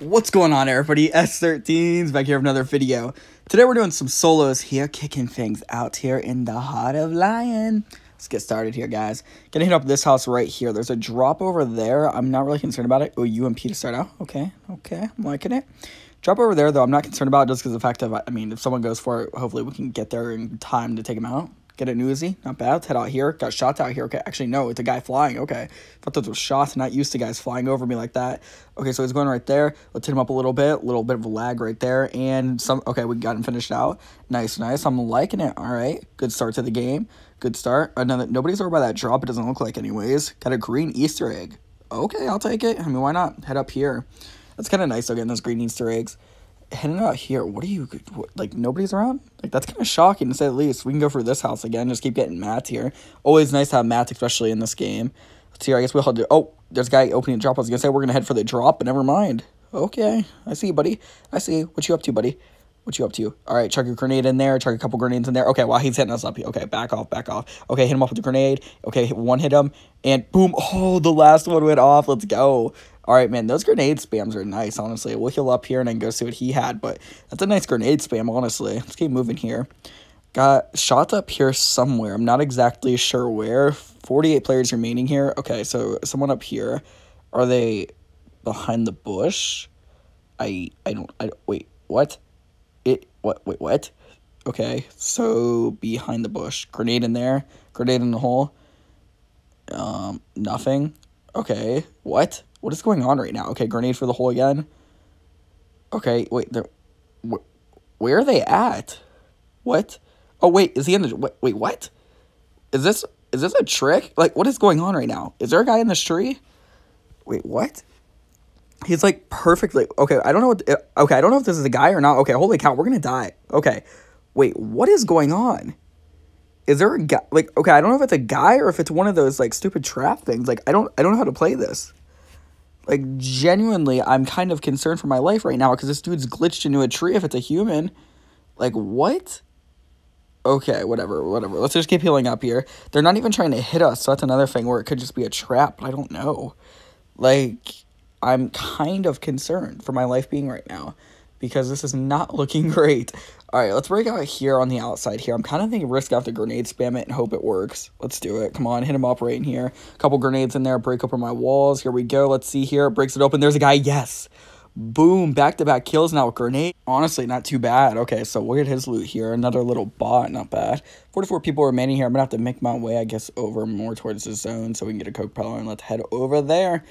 What's going on everybody? S13's back here with another video. Today we're doing some solos here, kicking things out here in the heart of Lion. Let's get started here, guys. Gonna hit up this house right here. There's a drop over there. I'm not really concerned about it. Oh, UMP to start out. Okay, okay, I'm liking it. Drop over there, though, I'm not concerned about it just because the fact of, I mean, if someone goes for it, hopefully we can get there in time to take him out. Get a newsy, not bad. Head out here. Got shots out here. Okay, actually, no, it's a guy flying. Okay, thought those were shots. Not used to guys flying over me like that. Okay, so he's going right there. Let's hit him up a little bit. A little bit of a lag right there. And some, okay, we got him finished out. Nice, nice. I'm liking it. All right, good start to the game. Good start. Another, nobody's over by that drop. It doesn't look like anyways. Got a green Easter egg. Okay, I'll take it. I mean, why not? Head up here. That's kind of nice, though, getting those green Easter eggs heading out here. What are you what, like? Nobody's around. Like that's kind of shocking to say the least. We can go for this house again. Just keep getting mats here. Always nice to have mats, especially in this game. Let's see. here, I guess we'll to. Oh, there's a guy opening a drop. I was gonna say we're gonna head for the drop, but never mind. Okay, I see, buddy. I see. What you up to, buddy? What you up to? All right, chuck a grenade in there. Chuck a couple grenades in there. Okay, while well, he's hitting us up. Okay, back off, back off. Okay, hit him off with the grenade. Okay, hit one hit him, and boom. Oh, the last one went off. Let's go. All right, man, those grenade spams are nice, honestly. We'll heal up here and then go see what he had, but that's a nice grenade spam, honestly. Let's keep moving here. Got shots up here somewhere. I'm not exactly sure where. 48 players remaining here. Okay, so someone up here. Are they behind the bush? I I don't I wait, what? It what wait, what? Okay, so behind the bush. Grenade in there. Grenade in the hole. Um, nothing. Okay, what? What is going on right now? Okay, grenade for the hole again. Okay, wait, they're, wh where are they at? What? Oh, wait, is he in the, wait, wait, what? Is this, is this a trick? Like, what is going on right now? Is there a guy in this tree? Wait, what? He's like perfectly, okay, I don't know what, uh, okay, I don't know if this is a guy or not. Okay, holy cow, we're gonna die. Okay, wait, what is going on? Is there a guy, like, okay, I don't know if it's a guy or if it's one of those, like, stupid trap things. Like, I don't, I don't know how to play this. Like, genuinely, I'm kind of concerned for my life right now because this dude's glitched into a tree if it's a human. Like, what? Okay, whatever, whatever. Let's just keep healing up here. They're not even trying to hit us, so that's another thing where it could just be a trap, I don't know. Like, I'm kind of concerned for my life being right now because this is not looking great. All right, let's break out here on the outside here. I'm kind of thinking risk after grenade, spam it, and hope it works. Let's do it. Come on, hit him up right in here. A couple grenades in there, break open my walls. Here we go. Let's see here. Breaks it open. There's a guy. Yes. Boom. Back-to-back -back kills now with grenade. Honestly, not too bad. Okay, so we'll get his loot here. Another little bot. Not bad. 44 people remaining here. I'm going to have to make my way, I guess, over more towards the zone so we can get a Coke Power. And let's head over there.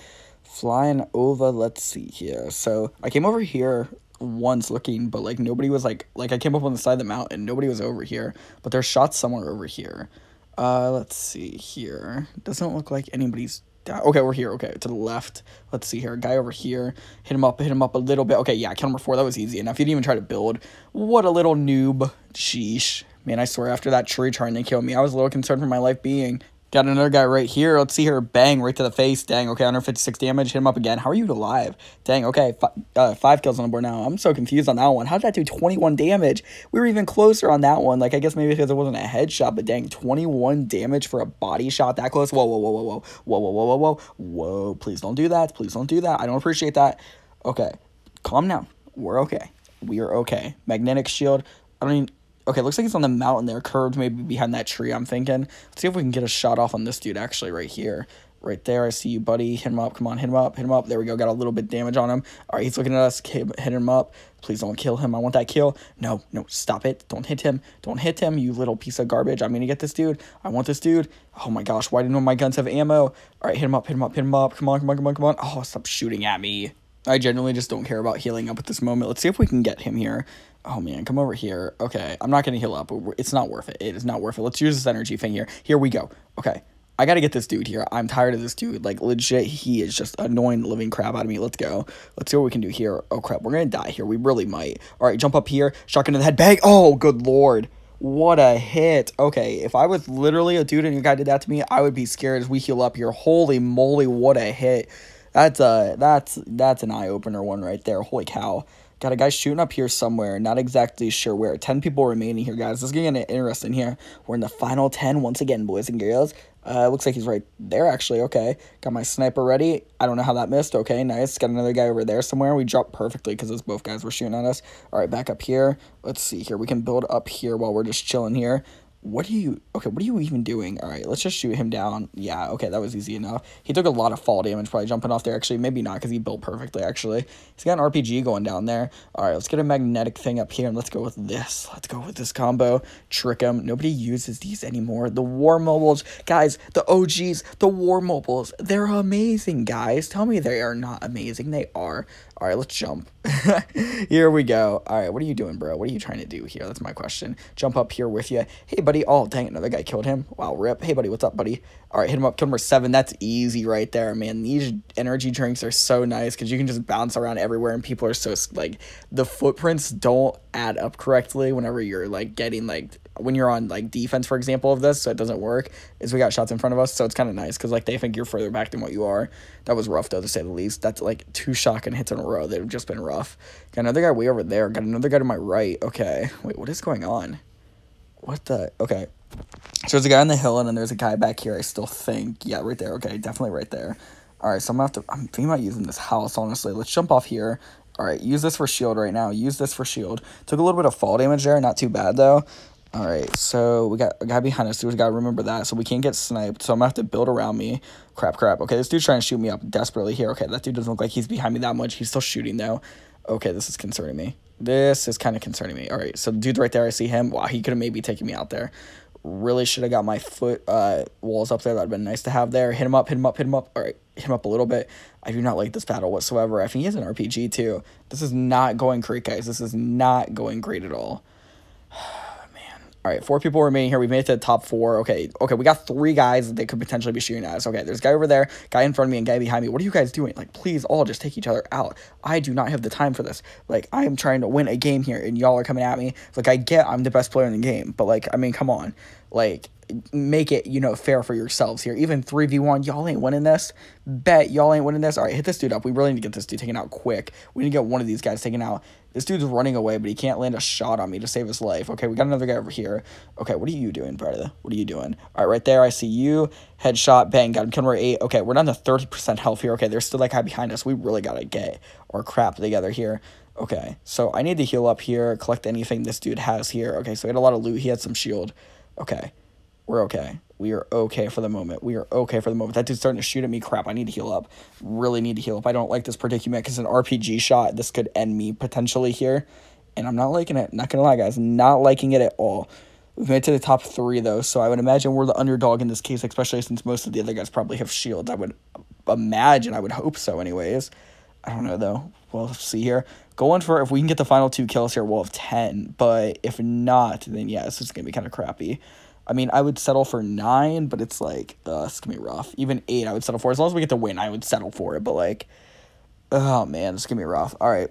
Flying over. Let's see here. So I came over here once looking, but like nobody was like like I came up on the side of the mountain, and nobody was over here, but there's shots somewhere over here. Uh, let's see here. Doesn't look like anybody's down. Okay, we're here. Okay, to the left. Let's see here. Guy over here. Hit him up. Hit him up a little bit. Okay, yeah, kill number four. That was easy enough. He didn't even try to build. What a little noob. Sheesh. Man, I swear after that tree trying to kill me, I was a little concerned for my life being. Got another guy right here. Let's see her. Bang, right to the face. Dang, okay, 156 damage. Hit him up again. How are you alive? Dang, okay, uh, five kills on the board now. I'm so confused on that one. How did that do 21 damage? We were even closer on that one. Like, I guess maybe because it wasn't a headshot, but dang, 21 damage for a body shot that close. Whoa, whoa, whoa, whoa, whoa. Whoa, whoa, whoa, whoa, whoa. Whoa, please don't do that. Please don't do that. I don't appreciate that. Okay, calm down. We're okay. We are okay. Magnetic shield. I don't even Okay, looks like it's on the mountain there, curved maybe behind that tree, I'm thinking. Let's see if we can get a shot off on this dude, actually, right here. Right there, I see you, buddy. Hit him up, come on, hit him up, hit him up. There we go, got a little bit damage on him. All right, he's looking at us, hit him up. Please don't kill him, I want that kill. No, no, stop it. Don't hit him. Don't hit him, you little piece of garbage. I'm gonna get this dude. I want this dude. Oh my gosh, why didn't my guns have ammo? All right, hit him up, hit him up, hit him up. Come on, come on, come on, come on. Oh, stop shooting at me. I genuinely just don't care about healing up at this moment. Let's see if we can get him here. Oh man, come over here. Okay, I'm not gonna heal up. It's not worth it. It is not worth it. Let's use this energy thing here. Here we go. Okay, I gotta get this dude here. I'm tired of this dude. Like legit, he is just annoying the living crap out of me. Let's go. Let's see what we can do here. Oh crap, we're gonna die here. We really might. All right, jump up here. Shotgun to the head. Bang. Oh, good lord. What a hit. Okay, if I was literally a dude and your guy did that to me, I would be scared as we heal up here. Holy moly, what a hit. That's a that's that's an eye opener one right there. Holy cow. Got a guy shooting up here somewhere. Not exactly sure where. 10 people remaining here, guys. This is getting interesting here. We're in the final 10 once again, boys and girls. Uh, looks like he's right there, actually. Okay. Got my sniper ready. I don't know how that missed. Okay, nice. Got another guy over there somewhere. We dropped perfectly because those both guys were shooting at us. All right, back up here. Let's see here. We can build up here while we're just chilling here what are you okay what are you even doing? All right let's just shoot him down. Yeah okay that was easy enough. He took a lot of fall damage probably jumping off there. Actually maybe not because he built perfectly actually. He's got an rpg going down there. All right let's get a magnetic thing up here and let's go with this. Let's go with this combo. Trick him. Nobody uses these anymore. The war mobiles. Guys the og's the war mobiles. They're amazing guys. Tell me they are not amazing. They are all right, let's jump. here we go. All right, what are you doing, bro? What are you trying to do here? That's my question. Jump up here with you. Hey, buddy. Oh, dang, another guy killed him. Wow, rip. Hey, buddy, what's up, buddy? All right, hit him up. Kill number seven. That's easy right there, man. These energy drinks are so nice because you can just bounce around everywhere and people are so, like, the footprints don't add up correctly whenever you're, like, getting, like, when you're on like defense, for example, of this, so it doesn't work, is we got shots in front of us, so it's kind of nice because like they think you're further back than what you are. That was rough though, to say the least. That's like two shotgun hits in a row. They've just been rough. Got another guy way over there. Got another guy to my right. Okay, wait, what is going on? What the? Okay, so there's a guy on the hill, and then there's a guy back here. I still think, yeah, right there. Okay, definitely right there. All right, so I'm gonna have to. I'm thinking about using this house. Honestly, let's jump off here. All right, use this for shield right now. Use this for shield. Took a little bit of fall damage there. Not too bad though. All right, so we got a guy behind us. We got to remember that. So we can't get sniped. So I'm going to have to build around me. Crap, crap. Okay, this dude's trying to shoot me up desperately here. Okay, that dude doesn't look like he's behind me that much. He's still shooting, though. Okay, this is concerning me. This is kind of concerning me. All right, so the dude's right there. I see him. Wow, he could have maybe taken me out there. Really should have got my foot uh, walls up there. That would have been nice to have there. Hit him up, hit him up, hit him up. All right, him up a little bit. I do not like this battle whatsoever. I think he has an RPG, too. This is not going great, guys. This is not going great at all. Man. All right, four people remaining here. We've made it to the top four. Okay, okay, we got three guys that they could potentially be shooting at us. Okay, there's a guy over there, guy in front of me, and guy behind me. What are you guys doing? Like, please all just take each other out. I do not have the time for this. Like, I am trying to win a game here, and y'all are coming at me. Like, I get I'm the best player in the game, but like, I mean, come on. Like, make it, you know, fair for yourselves here. Even 3v1, y'all ain't winning this. Bet y'all ain't winning this. All right, hit this dude up. We really need to get this dude taken out quick. We need to get one of these guys taken out. This dude's running away, but he can't land a shot on me to save his life. Okay, we got another guy over here. Okay, what are you doing, brother? What are you doing? All right, right there, I see you. Headshot, bang, got him. Number eight. Okay, we're down to 30% health here. Okay, there's still that guy behind us. We really got to get our crap together here. Okay, so I need to heal up here, collect anything this dude has here. Okay, so he had a lot of loot. He had some shield. Okay, we're okay. We are okay for the moment. We are okay for the moment. That dude's starting to shoot at me. Crap, I need to heal up. Really need to heal up. I don't like this predicament because an RPG shot, this could end me potentially here. And I'm not liking it. Not going to lie, guys. Not liking it at all. We've made it to the top three, though, so I would imagine we're the underdog in this case, especially since most of the other guys probably have shields. I would imagine. I would hope so, anyways. I don't know, though. We'll see here. Going for, if we can get the final two kills here, we'll have 10. But if not, then this is going to be kind of crappy. I mean, I would settle for nine, but it's like, uh, it's gonna be rough. Even eight, I would settle for. As long as we get the win, I would settle for it. But like, oh man, it's gonna be rough. All right,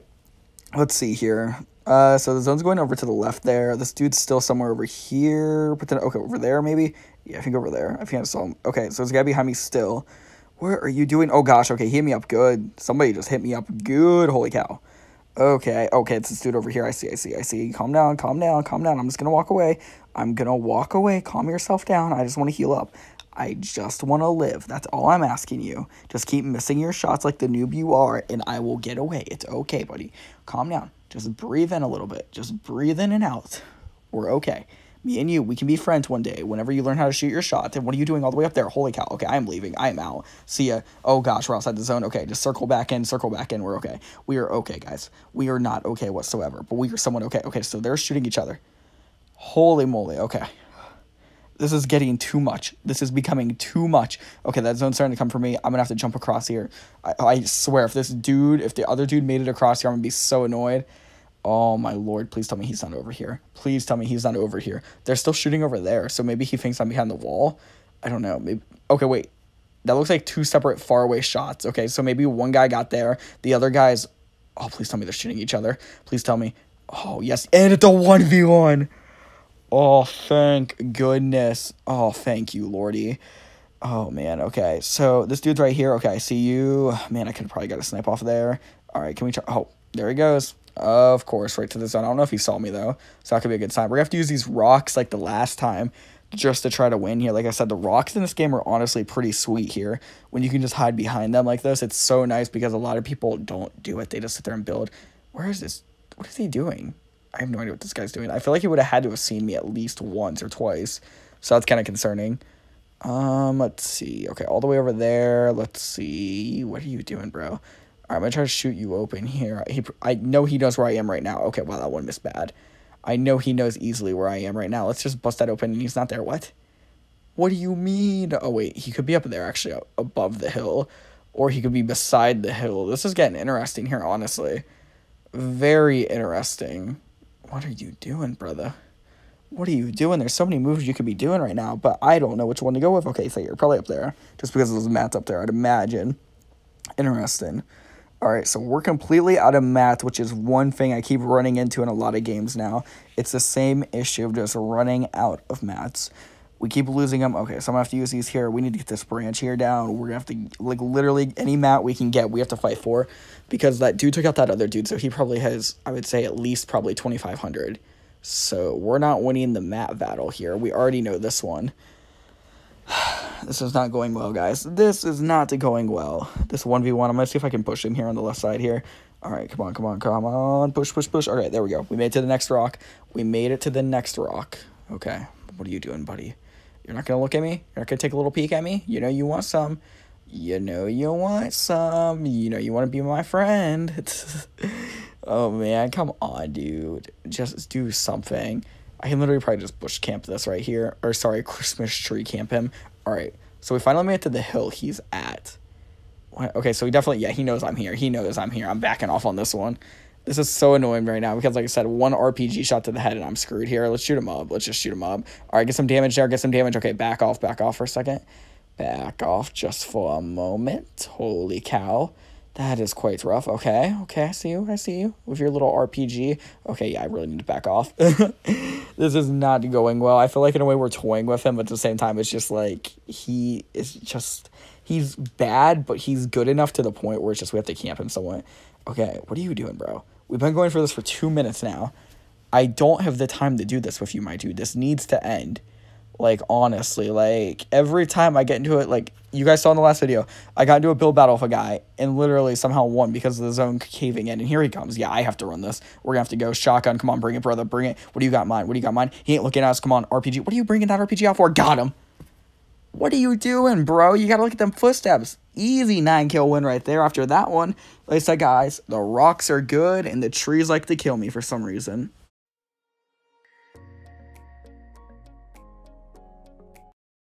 let's see here. Uh, so the zone's going over to the left there. This dude's still somewhere over here. But then, okay, over there maybe. Yeah, I think over there. I think I saw him. Okay, so a guy behind me still. What are you doing? Oh gosh, okay, hit me up good. Somebody just hit me up good. Holy cow. Okay, okay, it's this dude over here. I see, I see, I see. Calm down, calm down, calm down. I'm just gonna walk away. I'm gonna walk away. Calm yourself down. I just want to heal up. I just want to live. That's all I'm asking you. Just keep missing your shots like the noob you are, and I will get away. It's okay, buddy. Calm down. Just breathe in a little bit. Just breathe in and out. We're okay me and you, we can be friends one day whenever you learn how to shoot your shot. And what are you doing all the way up there? Holy cow. Okay, I'm leaving. I am out. See ya. Oh gosh, we're outside the zone. Okay, just circle back in, circle back in. We're okay. We are okay, guys. We are not okay whatsoever, but we are somewhat okay. Okay, so they're shooting each other. Holy moly. Okay. This is getting too much. This is becoming too much. Okay, that zone's starting to come for me. I'm gonna have to jump across here. I, I swear, if this dude, if the other dude made it across here, I'm gonna be so annoyed. Oh my lord, please tell me he's not over here. Please tell me he's not over here. They're still shooting over there, so maybe he thinks I'm behind the wall. I don't know. Maybe Okay, wait. That looks like two separate far away shots. Okay, so maybe one guy got there. The other guy's Oh, please tell me they're shooting each other. Please tell me. Oh, yes. And it's a 1v1. Oh, thank goodness. Oh, thank you, Lordy. Oh, man. Okay. So this dude's right here. Okay, I see you. Man, I could probably get a snipe off there. All right, can we try? Oh, there he goes. Of course, right to the zone. I don't know if he saw me, though, so that could be a good sign. We're going to have to use these rocks like the last time just to try to win here. Like I said, the rocks in this game are honestly pretty sweet here. When you can just hide behind them like this, it's so nice because a lot of people don't do it. They just sit there and build. Where is this? What is he doing? I have no idea what this guy's doing. I feel like he would have had to have seen me at least once or twice. So that's kind of concerning. Um, let's see. Okay, all the way over there. Let's see. What are you doing, bro? All right, I'm gonna try to shoot you open here. He, I know he knows where I am right now. Okay, wow, that one missed bad. I know he knows easily where I am right now. Let's just bust that open and he's not there. What? What do you mean? Oh, wait, he could be up there actually above the hill. Or he could be beside the hill. This is getting interesting here, honestly. Very interesting. What are you doing, brother? What are you doing? There's so many moves you could be doing right now, but I don't know which one to go with. Okay, so you're probably up there. Just because those mats up there, I'd imagine. Interesting. All right, so we're completely out of math, which is one thing I keep running into in a lot of games now. It's the same issue of just running out of mats. We keep losing them. Okay, so I'm gonna have to use these here. We need to get this branch here down. We're gonna have to like literally any mat we can get, we have to fight for, because that dude took out that other dude, so he probably has, I would say, at least probably 2,500. So we're not winning the mat battle here. We already know this one. This is not going well, guys. This is not going well. This 1v1, I'm going to see if I can push him here on the left side here. All right, come on, come on, come on. Push, push, push. All right, there we go. We made it to the next rock. We made it to the next rock. Okay, what are you doing, buddy? You're not going to look at me? You're not going to take a little peek at me? You know you want some. You know you want some. You know you want to be my friend. oh, man, come on, dude. Just do something. I can literally probably just bush camp this right here. Or, sorry, Christmas tree camp him. All right. So we finally made it to the hill he's at. Okay, so he definitely, yeah, he knows I'm here. He knows I'm here. I'm backing off on this one. This is so annoying right now because, like I said, one RPG shot to the head and I'm screwed here. Let's shoot him up. Let's just shoot him up. All right, get some damage there. Get some damage. Okay, back off. Back off for a second. Back off just for a moment. Holy cow. That is quite rough. Okay, okay, I see you. I see you with your little RPG. Okay, yeah, I really need to back off. this is not going well. I feel like in a way we're toying with him, but at the same time, it's just like he is just he's bad, but he's good enough to the point where it's just we have to camp him somewhat. Okay, what are you doing, bro? We've been going for this for two minutes now. I don't have the time to do this with you, my dude. This needs to end. Like, honestly, like, every time I get into it, like, you guys saw in the last video, I got into a build battle with a guy and literally somehow won because of the zone caving in. And here he comes. Yeah, I have to run this. We're to have to go. Shotgun, come on, bring it, brother, bring it. What do you got mine? What do you got mine? He ain't looking at us. Come on, RPG. What are you bringing that RPG out for? Got him. What are you doing, bro? You got to look at them footsteps. Easy 9 kill win right there after that one. Like I said, guys, the rocks are good and the trees like to kill me for some reason.